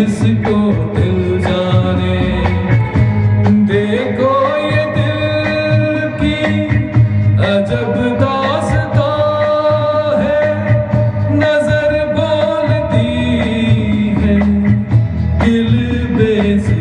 जिसको दिल जाने देखो ये दिल की अजब है नज़र बोलती है दिल बेच